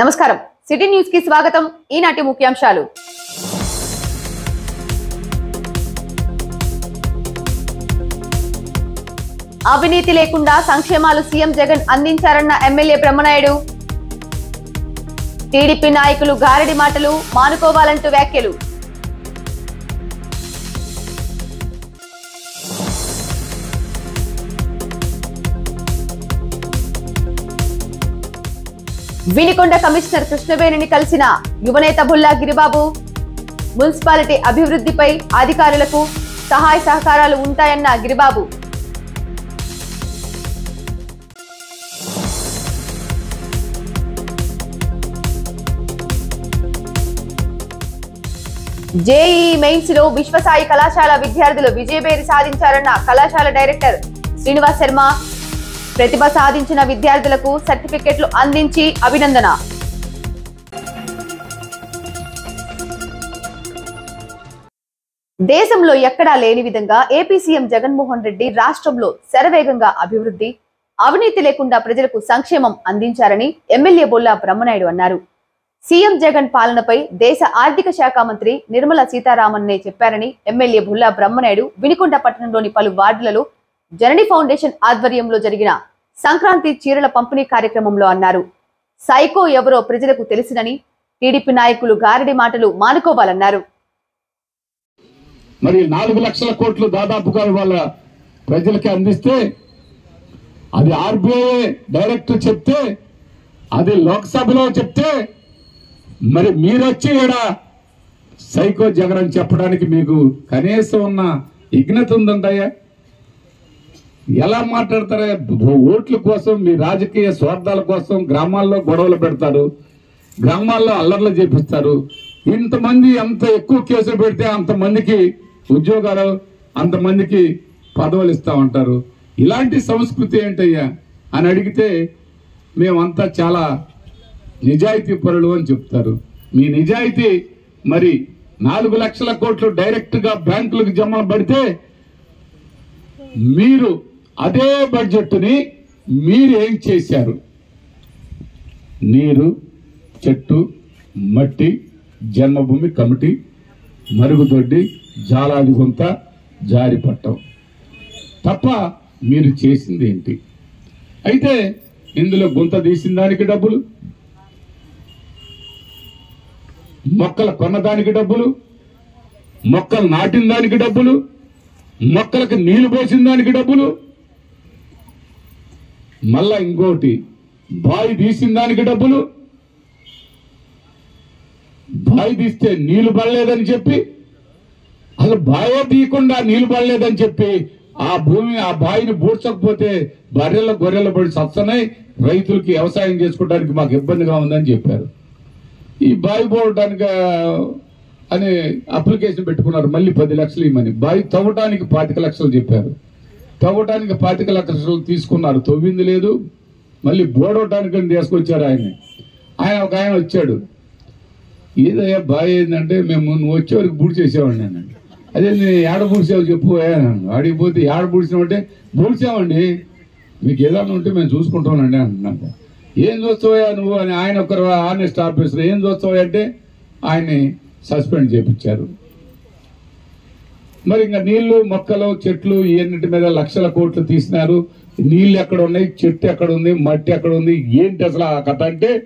నమస్కారం. సిటీ న్యూస్కి స్వాగతం. ఈనాటి ముఖ్యాంశాలు. అవినీతి లేకుండా సంక్షేమాలు సీఎం జగన్ అందించారన్న ఎమ్మెల్యే బ్రహ్మనాయుడు. టీడీపీ నాయకులు గారడి మాటలు మానుకోవాలంటూ వ్యాఖ్యలు. వినికొండ కమిషనర్ కృష్ణవేణిని కలిసిన యువనేత బుల్లా గిరిబాబు మున్సిపాలిటీ అభివృద్ధిపై అధికారులకు సహాయ సహకారాలు ఉంటాయన్న గిరిబాబు. జేఈ మెయిన్స్లో విశ్వసాయి కళాశాల విద్యార్థులు విజయభేరి సాధించారన్న కళాశాల డైరెక్టర్ శ్రీనివాస్ శర్మ ప్రతిభ సాధించిన విద్యార్థులకు సర్టిఫికెట్లు అందించి అభినందన. దేశంలో ఎక్కడా లేని విధంగా ఏపీ సీఎం జగన్మోహన్ రెడ్డి రాష్ట్రంలో శరవేగంగా అభివృద్ధి అవినీతి లేకుండా ప్రజలకు సంక్షేమం అందించారని ఎమ్మెల్యే బొల్లా బ్రహ్మనాయుడు అన్నారు. సీఎం జగన్ పాలనపై దేశ ఆర్థిక శాఖ మంత్రి నిర్మలా సీతారామన్నే చెప్పారని ఎమ్మెల్యే బుల్లా బ్రహ్మనాయుడు వినికొండ పట్టణంలోని పలు వార్డులలో జనని ఫౌండేషన్ ఆధ్వర్యంలో జరిగిన సంక్రాంతి చీరల పంపిణీ కార్యక్రమంలో అన్నారు. సైకో ఎవరో ప్రజలకు తెలిసినని టీడీపీ నాయకులు గారడి మాటలు మానుకోవాలన్నారు. మరి నాలుగు లక్షల కోట్లు దాదాపుగా వాళ్ళ ప్రజలకి అందిస్తే అది ఆర్బీఐ డైరెక్టర్ చెప్తే అది లోక్సభలో చెప్తే మరి మీరొచ్చి ఇక్కడ సైకో జగన్ చెప్పడానికి మీకు కనీసం ఉన్న ఇగ్నత ఉందంటయ్యా ఎలా మాట్లాడతారా? ఓట్ల కోసం మీ రాజకీయ స్వార్థాల కోసం గ్రామాల్లో గొడవలు పెడతారు. గ్రామాల్లో అల్లర్లు చేపిస్తారు. ఇంతమంది ఎంత ఎక్కువ కేసులు పెడితే అంతమందికి ఉద్యోగాలు అంతమందికి పదవులు ఇస్తూ ఉంటారు. ఇలాంటి సంస్కృతి ఏంటయ్యా? అని అడిగితే మేమంతా చాలా నిజాయితీ పరులు అని చెప్తారు. మీ నిజాయితీ మరి నాలుగు లక్షల కోట్లు డైరెక్ట్గా బ్యాంకులకు జమ పడితే మీరు అదే బడ్జెట్ని మీరు ఏం చేశారు? నీరు చెట్టు మట్టి జన్మభూమి కమిటీ మరుగుదొడ్డి జాలాది గుంత జారిపట్టం తప్ప మీరు చేసింది ఏంటి? అయితే ఇందులో గుంత తీసిన దానికి డబ్బులు మొక్కలు కొన్నదానికి డబ్బులు మొక్కలు నాటిన దానికి డబ్బులు మొక్కలకు నీళ్ళు పోసిన దానికి డబ్బులు మళ్ళా ఇంకోటి బావి తీసిన దానికి డబ్బులు. బావి తీస్తే నీళ్ళు పడలేదని చెప్పి అసలు బాయే తీయకుండా నీళ్ళు పడలేదని చెప్పి ఆ భూమి ఆ బావిని బూడ్చకపోతే బర్రెల గొర్రెల పడి సత్సనై రైతులకి వ్యవసాయం చేసుకోవడానికి మాకు ఇబ్బందిగా ఉందని చెప్పారు. ఈ బావి పోవడానికి అని అప్లికేషన్ పెట్టుకున్నారు మళ్ళీ పది లక్షలు ఇవ్వమని. బావి తవ్వటానికి పాతిక లక్షలు చెప్పారు. తవ్వటానికి పాతిక లక్షలు తీసుకున్నారు. తవ్వింది లేదు. మళ్ళీ బోడవటానికి తీసుకొచ్చారు ఆయన ఆయన ఒక ఆయన వచ్చాడు. ఏదయ్యా బావి ఏంటంటే మేము నువ్వు వచ్చేవరకు బూడి చేసేవాడిని అండి అదే నేను ఏడ బూడిసావు చెప్పు ఏ అన్నాను ఆడికి పోతే ఏడ బూడిసామండి మీకు ఏదైనా ఉంటే మేము చూసుకుంటామండి అంటున్నాను ఏం చూస్తావయ్యా నువ్వు? అని ఆయన ఒకరు ఆర్నెస్ట్ ఆఫీసర్ ఏం చూస్తావా అంటే ఆయన్ని సస్పెండ్ చేయించారు మరి ఇంకా నీళ్ళు మొక్కలు చెట్లు ఇవన్నిటి మీద లక్షల కోట్లు తీసినారు. నీళ్ళు ఎక్కడ ఉన్నాయి చెట్టు ఎక్కడ ఉంది మట్టి ఎక్కడ ఉంది ఏంటి అసలు ఆ కథ అంటే?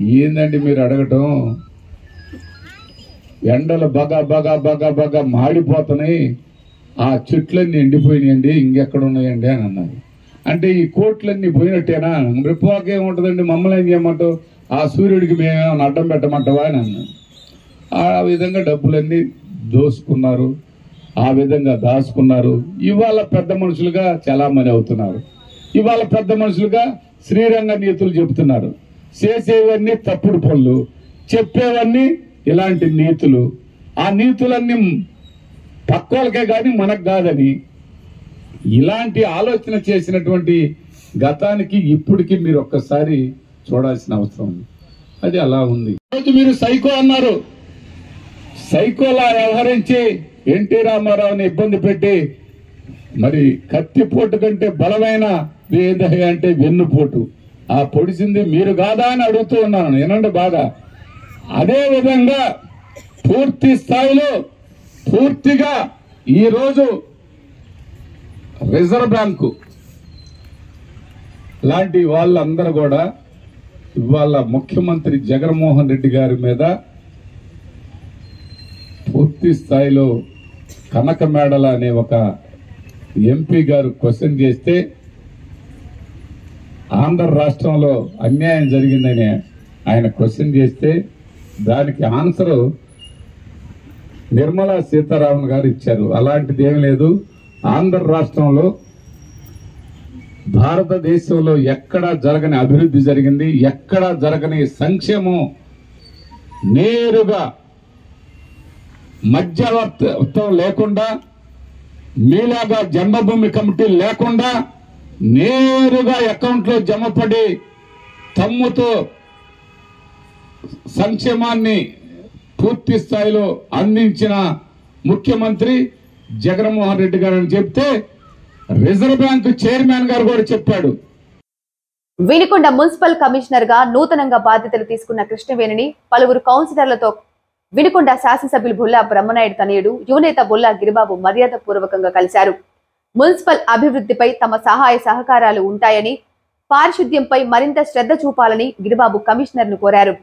ఏందండి మీరు అడగటం? ఎండలు బగా బగా బగా బగా మాడిపోతున్నాయి. ఆ చెట్లన్నీ ఎండిపోయినాయండి ఇంకెక్కడ ఉన్నాయండి అని అన్నారు. అంటే ఈ కోట్లన్నీ పోయినట్టేనా? రిపోక్ ఏముంటుందండి మమ్మల్ని ఏం చేయమంటావు? ఆ సూర్యుడికి మేమేమైనా అడ్డం పెట్టమంటావా అని అన్నాను ఆ విధంగా డబ్బులన్నీ దోసుకున్నారు. ఆ విధంగా దాచుకున్నారు. ఇవాళ పెద్ద మనుషులుగా చలామణి అవుతున్నారు. ఇవాళ పెద్ద మనుషులుగా శ్రీరంగ నీతులు చెబుతున్నారు. చేసేవన్నీ తప్పుడు పనులు చెప్పేవన్నీ ఇలాంటి నీతులు. ఆ నీతులన్నీ పక్కోళ్ళకే కానీ మనకు కాదని ఇలాంటి ఆలోచన చేసినటువంటి గతానికి ఇప్పటికి మీరు ఒక్కసారి చూడాల్సిన అవసరం ఉంది. అది అలా ఉంది. మీరు సైకో అన్నారు. సైకోలా వ్యవహరించి ఎన్టీ రామారావుని ఇబ్బంది పెట్టి మరి కత్తిపోటు కంటే బలమైన ఏందయ్య అంటే వెన్నుపోటు. ఆ పొడిచింది మీరు కాదా అని అడుగుతూ ఉన్నాను వినండి బాగా. అదే విధంగా పూర్తి స్థాయిలో పూర్తిగా ఈరోజు రిజర్వ్ బ్యాంకు లాంటి వాళ్ళందరూ కూడా ఇవాళ ముఖ్యమంత్రి జగన్మోహన్ రెడ్డి గారి మీద పూర్తి స్థాయిలో కనక మేడల అనే ఒక ఎంపీ గారు క్వశ్చన్ చేస్తే ఆంధ్ర రాష్ట్రంలో అన్యాయం జరిగిందని ఆయన క్వశ్చన్ చేస్తే దానికి ఆన్సర్ నిర్మలా సీతారామన్ గారు ఇచ్చారు. అలాంటిది ఏం లేదు. ఆంధ్ర రాష్ట్రంలో భారతదేశంలో ఎక్కడా జరగని అభివృద్ధి జరిగింది. ఎక్కడా జరగని సంక్షేమం నేరుగా మధ్యవర్తం లేకుండా మీలాగా జన్మభూమి కమిటీ లేకుండా నేరుగా అకౌంట్లో జమపడి తమ్ముతో సంక్షేమాన్ని పూర్తి స్థాయిలో అందించిన ముఖ్యమంత్రి జగన్మోహన్ రెడ్డి గారు అని చెప్తే రిజర్వ్ బ్యాంక్ చైర్మన్ గారు కూడా చెప్పాడు. వినుకొండ మున్సిపల్ కమిషనర్గా నూతనంగా బాధ్యతలు తీసుకున్న కృష్ణవేణిని పలువురు కౌన్సిలర్లతో వినుకొండ శాసనసభ్యులు బుల్లా బ్రహ్మనాయుడు తనయుడు యువనేత బుల్లా గిరిబాబు మర్యాద పూర్వకంగా కలిశారు. మున్సిపల్ అభివృద్ధిపై తమ సహాయ సహకారాలు ఉంటాయని పారిశుద్ధ్యంపై మరింత శ్రద్ధ చూపాలని గిరిబాబు కమిషనర్ను కోరారు.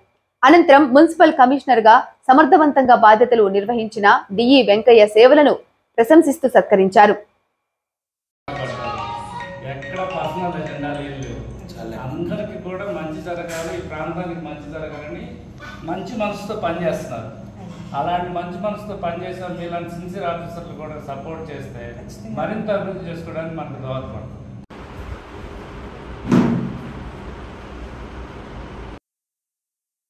అనంతరం మున్సిపల్ కమిషనర్గా సమర్థవంతంగా బాధ్యతలు నిర్వహించిన డిఈ వెంకయ్య సేవలను ప్రశంసిస్తూ సత్కరించారు. ఎక్కడ పర్సనల్ ఎజెండాలు ఏం లేవు. అందరికి కూడా మంచి జరగాలి ఈ ప్రాంతానికి మంచి జరగాలని మంచి మనసుతో పనిచేస్తున్నారు. అలాంటి మంచి మనసుతో పనిచేసే వాళ్ళు ఇలాంటి సిన్సియర్ ఆఫీసర్లు కూడా సపోర్ట్ చేస్తే మరింత అభివృద్ధి చేసుకోవడానికి మనకు దోహదపడుతుంది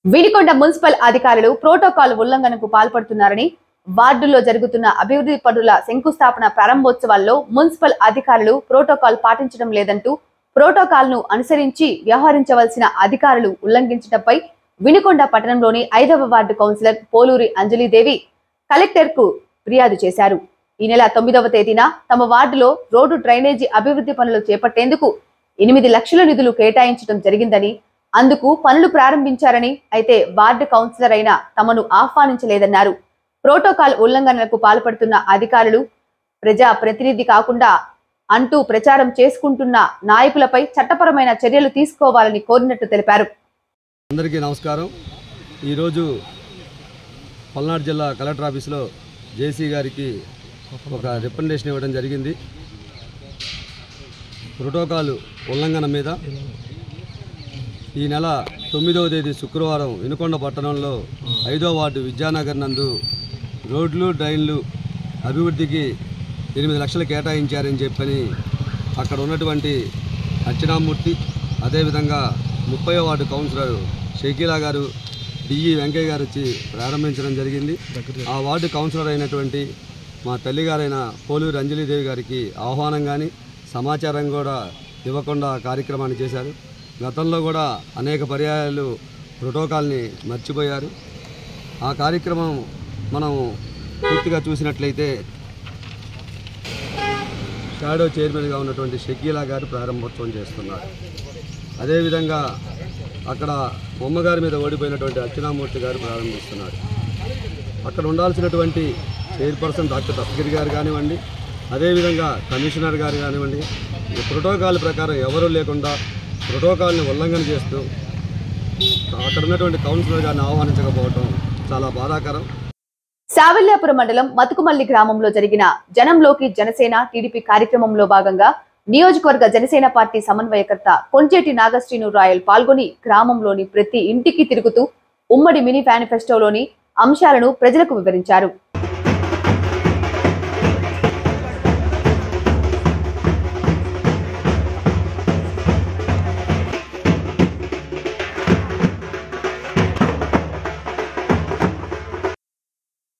వినికొండ మున్సిపల్ అధికారులు ప్రోటోకాల్ ఉల్లంఘనకు పాల్పడుతున్నారని వార్డుల్లో జరుగుతున్న అభివృద్ధి పనుల శంకుస్థాపన ప్రారంభోత్సవాల్లో మున్సిపల్ అధికారులు ప్రోటోకాల్ పాటించడం లేదంటూ ప్రోటోకాల్ను అనుసరించి వ్యవహరించవలసిన అధికారులు ఉల్లంఘించడంపై వినుకొండ పట్టణంలోని ఐదవ వార్డు కౌన్సిలర్ పోలూరి అంజలిదేవి కలెక్టర్కు ఫిర్యాదు చేశారు. ఈ నెల తొమ్మిదవ తేదీన తమ వార్డులో రోడ్డు డ్రైనేజీ అభివృద్ధి పనులు చేపట్టేందుకు ఎనిమిది లక్షల నిధులు కేటాయించడం జరిగిందని అందుకు పనులు ప్రారంభించారని అయితే వార్డు కౌన్సిలర్ అయిన తమను ఆహ్వానించలేదన్నారు. ప్రోటోకాల్ ఉల్లంఘనలకు పాల్పడుతున్న అధికారులు ప్రజా ప్రతినిధి కాకుండా అంటూ ప్రచారం చేసుకుంటున్న నాయకులపై చట్టపరమైన చర్యలు తీసుకోవాలని కోరినట్టు తెలిపారు. అందరికీ నమస్కారం. ఈరోజు పల్నాడు జిల్లా కలెక్టర్ ఆఫీస్లో జేసీ గారికి ఒక రికమెండేషన్ ఇవ్వడం జరిగింది. ప్రోటోకాల్ ఉల్లంఘన మీద ఈ నెల తొమ్మిదవ తేదీ శుక్రవారం వినుకొండ పట్టణంలో ఐదో వార్డు విద్యానగర్ నందు రోడ్లు డ్రైన్లు అభివృద్ధికి ఎనిమిది లక్షలు కేటాయించారని చెప్పని అక్కడ ఉన్నటువంటి అర్చనామూర్తి అదేవిధంగా ముప్పై వార్డు కౌన్సిలర్ షకీలా గారు డిఈ వెంకయ్య గారు వచ్చి ప్రారంభించడం జరిగింది. ఆ వార్డు కౌన్సిలర్ అయినటువంటి మా తల్లిగారైన పోలూరు అంజలిదేవి గారికి ఆహ్వానం కానీ సమాచారం కూడా ఇవ్వకుండా కార్యక్రమాన్ని చేశారు. గతంలో కూడా అనేక పర్యాయాలు ప్రోటోకాల్ని మర్చిపోయారు. ఆ కార్యక్రమం మనం పూర్తిగా చూసినట్లయితే షాడో చైర్మన్గా ఉన్నటువంటి షకీలా గారు ప్రారంభోత్సవం చేస్తున్నారు. అదేవిధంగా అక్కడ బొమ్మగారి మీద ఓడిపోయినటువంటి అర్చనామూర్తి గారు ప్రారంభిస్తున్నారు. అక్కడ ఉండాల్సినటువంటి చైర్పర్సన్ డాక్టర్ దత్తగిరి గారు కానివ్వండి అదేవిధంగా కమిషనర్ గారు కానివ్వండి ఈ ప్రోటోకాల్ ప్రకారం ఎవరూ లేకుండా ప్రోటోకాల్ని ఉల్లంఘన చేస్తూ అక్కడ ఉన్నటువంటి కౌన్సిలర్ గారిని ఆహ్వానించకపోవటం చాలా బాధాకరం. సావెల్లాపురం మండలం మతుకుమల్లి గ్రామంలో జరిగిన జనంలోకి జనసేన టీడీపీ కార్యక్రమంలో భాగంగా నియోజకవర్గ జనసేన పార్టీ సమన్వయకర్త కొంచేటి నాగశ్రీను రాయల్ పాల్గొని గ్రామంలోని ప్రతి ఇంటికి తిరుగుతూ ఉమ్మడి మినీ మేనిఫెస్టోలోని అంశాలను ప్రజలకు వివరించారు.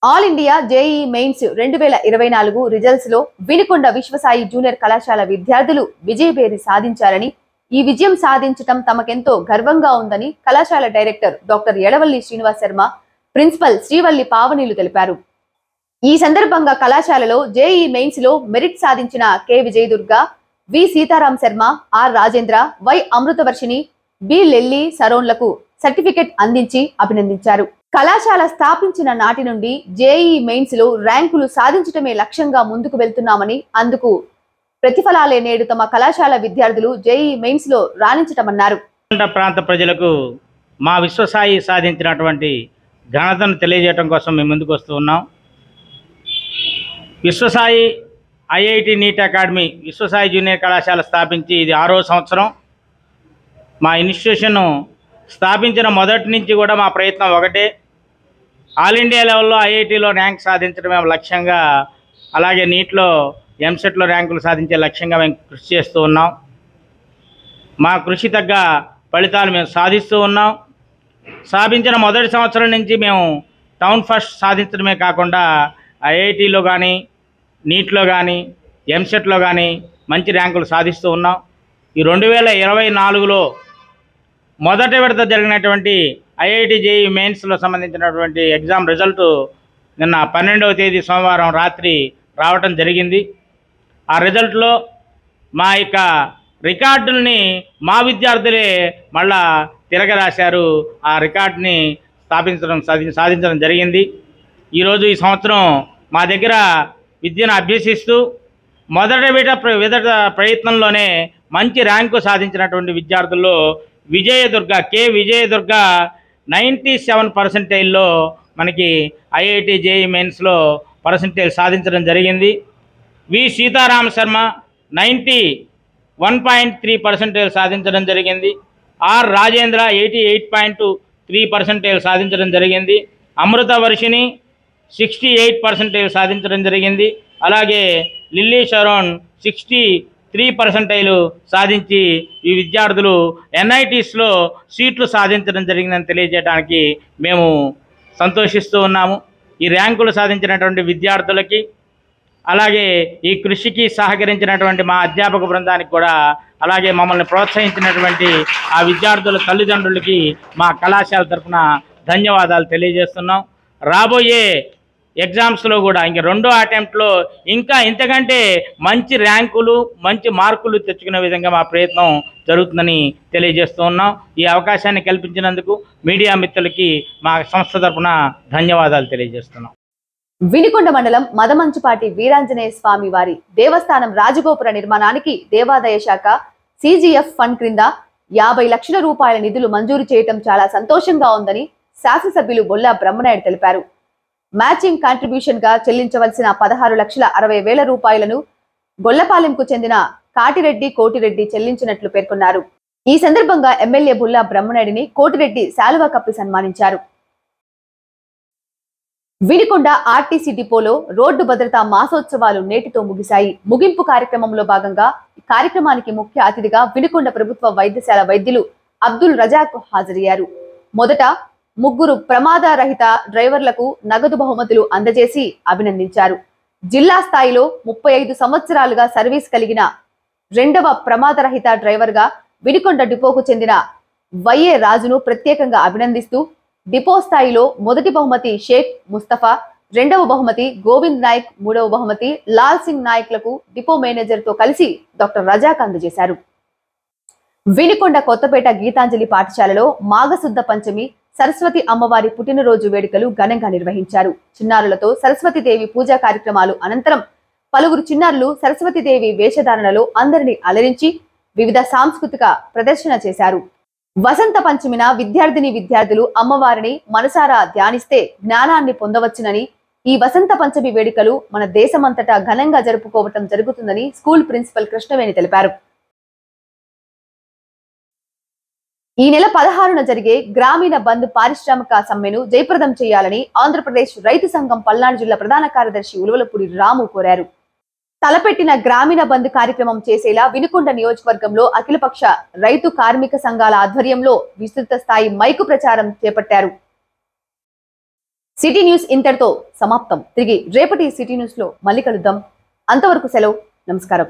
ఆల్ ఇండియా జేఈ మెయిన్స్ రెండు వేల ఇరవై నాలుగు రిజల్ట్స్లో వినుకొండ విశ్వసాయి జూనియర్ కళాశాల విద్యార్థులు విజయభేరి సాధించారని ఈ విజయం సాధించటం తమకెంతో గర్వంగా ఉందని కళాశాల director doctor Edavalli Srinivas Sharma principal Srivalli పావనీలు తెలిపారు. ఈ సందర్భంగా కళాశాలలో జేఈ మెయిన్స్లో మెరిట్ సాధించిన K. Vijayadurga V. Sitaram Sharma R. Rajendra Y. Amrutavarshini B. Lilly సరోన్లకు certificate అందించి అభినందించారు. కళాశాల స్థాపించిన నాటి నుండి జేఈ మెయిన్స్లో ర్యాంకులు సాధించటమే లక్ష్యంగా ముందుకు వెళ్తున్నామని అందుకు ప్రతిఫలాలే నేడు తమ కళాశాల విద్యార్థులు జేఈ మెయిన్స్లో రాణించటమన్నారు. ప్రాంత ప్రజలకు మా విశ్వసాయి సాధించినటువంటి ఘనతను తెలియజేయడం కోసం మేము ముందుకు వస్తూ ఉన్నాం. Vishwasai IIT NEET academy Vishwasai junior కళాశాల స్థాపించి ఇది ఆరో సంవత్సరం. మా ఇన్స్టిట్యూషన్ స్థాపించిన మొదటి నుంచి కూడా మా ప్రయత్నం ఒకటే. ఆల్ ఇండియా లెవెల్లో ఐఐటీలో ర్యాంక్ సాధించడమే లక్ష్యంగా అలాగే నీట్లో ఎంసెట్లో ర్యాంకులు సాధించే లక్ష్యంగా మేము కృషి చేస్తూ ఉన్నాం. మా కృషి తగ్గ ఫలితాలు మేము సాధిస్తూ ఉన్నాం. సాధించిన మొదటి సంవత్సరం నుంచి మేము టౌన్ ఫస్ట్ సాధించడమే కాకుండా ఐఐటిలో కానీ నీట్లో కానీ ఎంసెట్లో కానీ మంచి ర్యాంకులు సాధిస్తూ ఉన్నాం. ఈ రెండు వేల ఇరవై నాలుగులో మొదటి విడత జరిగినటువంటి ఐఐటి జేఈ మెయిన్స్లో సంబంధించినటువంటి ఎగ్జామ్ రిజల్ట్ నిన్న పన్నెండవ తేదీ సోమవారం రాత్రి రావటం జరిగింది. ఆ రిజల్ట్లో మా యొక్క రికార్డుల్ని మా విద్యార్థులే మళ్ళా తిరగరాశారు. ఆ రికార్డుని స్థాపించడం సాధి సాధించడం జరిగింది. ఈరోజు ఈ సంవత్సరం మా దగ్గర విద్యను అభ్యసిస్తూ మొదట విడ విదట ప్రయత్నంలోనే మంచి ర్యాంకు సాధించినటువంటి విద్యార్థుల్లో Vijayadurga K. Vijayadurga ninety seven పర్సెంటైల్లో మనకి ఐఐటి జేఈ మెయిన్స్లో పర్సెంటేజ్ సాధించడం జరిగింది. V Seetharama Sharma ninety one point three percentage సాధించడం జరిగింది. R Rajendra eighty eight point three percentage సాధించడం జరిగింది. Amrutha Varshini sixty eight percentage సాధించడం జరిగింది. అలాగే Lilly Sharon sixty three percentile సాధించి ఈ విద్యార్థులు ఎన్ఐటీస్లో సీట్లు సాధించడం జరిగిందని తెలియజేయడానికి మేము సంతోషిస్తూ ఉన్నాము. ఈ ర్యాంకులు సాధించినటువంటి విద్యార్థులకి అలాగే ఈ కృషికి సహకరించినటువంటి మా అధ్యాపక బృందానికి కూడా అలాగే మమ్మల్ని ప్రోత్సహించినటువంటి ఆ విద్యార్థుల తల్లిదండ్రులకి మా కళాశాల తరఫున ధన్యవాదాలు తెలియజేస్తున్నాం. రాబోయే ఎగ్జామ్స్లో కూడా ఇంక రెండో అటెంప్ట్లో ఇంకా ఇంతకంటే మంచి ర్యాంకులు మంచి మార్కులు తెచ్చుకునే విధంగా మా ప్రయత్నం జరుగుతుందని తెలియజేస్తూ ఉన్నాం. ఈ అవకాశాన్ని కల్పించినందుకు మీడియా మిత్రులకి మా సంస్థ తరఫున ధన్యవాదాలు తెలియజేస్తున్నాం. వినికొండ మండలం మదమంచుపాటి వీరాంజనేయ స్వామి వారి దేవస్థానం రాజగోపుర నిర్మాణానికి దేవాదాయ శాఖ సిజిఎఫ్ ఫండ్ క్రింద యాభై లక్షల రూపాయల నిధులు మంజూరు చేయటం చాలా సంతోషంగా ఉందని శాసనసభ్యులు బొల్లా బ్రహ్మనాయుడు తెలిపారు. మ్యాచింగ్ కాంట్రిబ్యూషన్గా చెల్లించవలసిన పదహారు లక్షల అరవై వేల రూపాయలను గొల్లపాలెంకు చెందిన కాటిరెడ్డి కోటిరెడ్డి చెల్లించినట్లు పేర్కొన్నారు. ఈ సందర్భంగా ఎమ్మెల్యే బుల్లా బ్రహ్మనాయుడిని కోటిరెడ్డి శాలువా కప్పి సన్మానించారు. వినికొండ ఆర్టీసీ డిపోలో రోడ్డు భద్రతా మాసోత్సవాలు నేటితో ముగిశాయి. ముగింపు కార్యక్రమంలో భాగంగా కార్యక్రమానికి ముఖ్య అతిథిగా వినికొండ ప్రభుత్వ వైద్యశాల వైద్యులు అబ్దుల్ రజాక్ హాజరయ్యారు. మొదట ముగ్గురు ప్రమాదరహిత డ్రైవర్లకు నగదు బహుమతులు అందజేసి అభినందించారు. జిల్లా స్థాయిలో ముప్పై ఐదు సంవత్సరాలుగా సర్వీస్ కలిగిన రెండవ ప్రమాదరహిత డ్రైవర్గా వినికొండ డిపోకు చెందిన వైఏ రాజును ప్రత్యేకంగా అభినందిస్తూ డిపో స్థాయిలో మొదటి బహుమతి షేక్ ముస్తఫా రెండవ బహుమతి గోవింద్ నాయక్ మూడవ బహుమతి లాల్ సింగ్ నాయక్లకు డిపో మేనేజర్తో కలిసి డాక్టర్ రజాక్ అందజేశారు వినికొండ కొత్తపేట గీతాంజలి పాఠశాలలో మాఘశుద్ధ పంచమి సరస్వతి అమ్మవారి పుట్టినరోజు వేడుకలు ఘనంగా నిర్వహించారు. చిన్నారులతో సరస్వతీదేవి పూజా కార్యక్రమాలు అనంతరం పలువురు చిన్నారులు సరస్వతీదేవి వేషధారణలో అందరినీ అలరించి వివిధ సాంస్కృతిక ప్రదర్శన చేశారు. వసంత పంచమిన విద్యార్థిని విద్యార్థులు అమ్మవారిని మనసారా ధ్యానిస్తే జ్ఞానాన్ని పొందవచ్చునని ఈ వసంత పంచమి వేడుకలు మన దేశమంతటా ఘనంగా జరుపుకోవటం జరుగుతుందని స్కూల్ ప్రిన్సిపల్ కృష్ణవేణి తెలిపారు. ఈ నెల పదహారున జరిగే గ్రామీణ బంద్ పారిశ్రామిక సమ్మెను జయప్రదం చేయాలని ఆంధ్రప్రదేశ్ రైతు సంఘం పల్నాడు జిల్లా ప్రధాన కార్యదర్శి ఉలవలపూడి రాము కోరారు. తలపెట్టిన గ్రామీణ బంద్ కార్యక్రమం చేసేలా వినుకొండ నియోజకవర్గంలో అఖిలపక్ష రైతు కార్మిక సంఘాల ఆధ్వర్యంలో విస్తృత స్థాయి మైకు ప్రచారం చేపట్టారు. సిటీ న్యూస్ ఇంతటితో సమాప్తం. తిరిగి రేపటి సిటీ న్యూస్లో మళ్ళీ కలుద్దాం. అంతవరకు సెలవు. నమస్కారం.